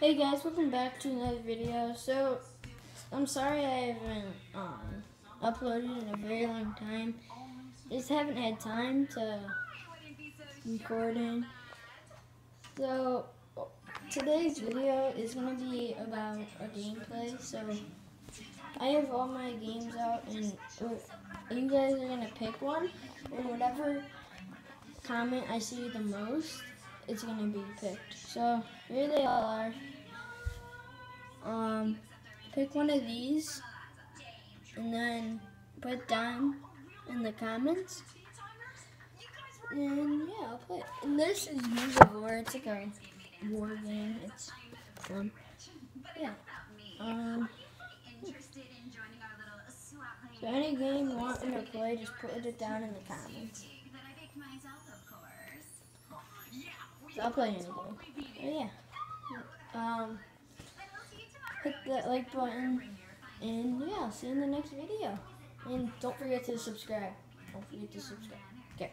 Hey guys, welcome back to another video. So, I'm sorry I haven't um, uploaded in a very long time. Just haven't had time to record recording. So, today's video is going to be about a gameplay. So, I have all my games out and you guys are going to pick one. or whatever comment I see the most, it's to be picked. So, here they all are. Um, pick one of these and then put down in the comments. And yeah, I'll play it. And this is Use War. It's like a war game. It's fun. Yeah. Um, so any game you want me to play, just put it down in the comments. So I'll play any game. But yeah. Um, hit that like button. And yeah, I'll see you in the next video. And don't forget to subscribe. Don't forget to subscribe. Okay.